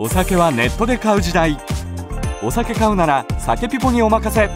お酒はネットで買う時代。お酒買うなら酒ピポにお任せ。